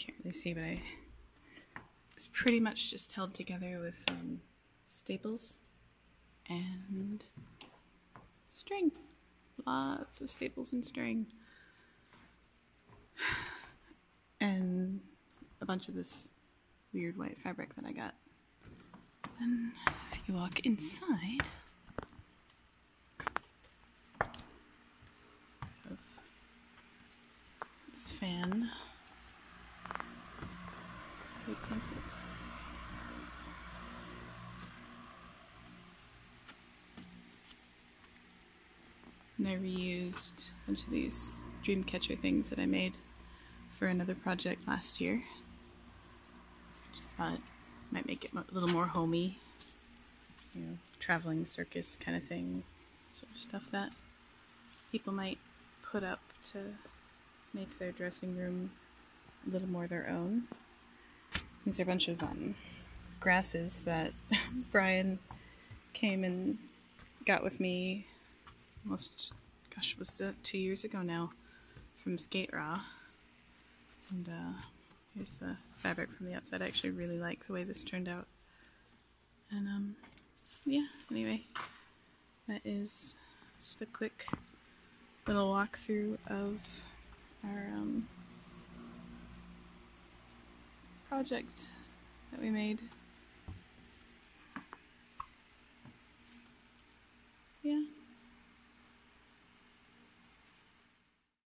can't really see, but I it's pretty much just held together with um, staples and string. Lots of staples and string. And a bunch of this weird white fabric that I got. And if you walk inside, of this fan. And I reused a bunch of these Dreamcatcher things that I made for another project last year. So I just thought might make it a little more homey, you know, traveling circus kind of thing, sort of stuff that people might put up to make their dressing room a little more their own. These are a bunch of um, grasses that Brian came and got with me almost, gosh, it was uh, two years ago now from Skate Raw. And uh, here's the fabric from the outside. I actually really like the way this turned out. And um, yeah, anyway, that is just a quick little walkthrough of our um, project that we made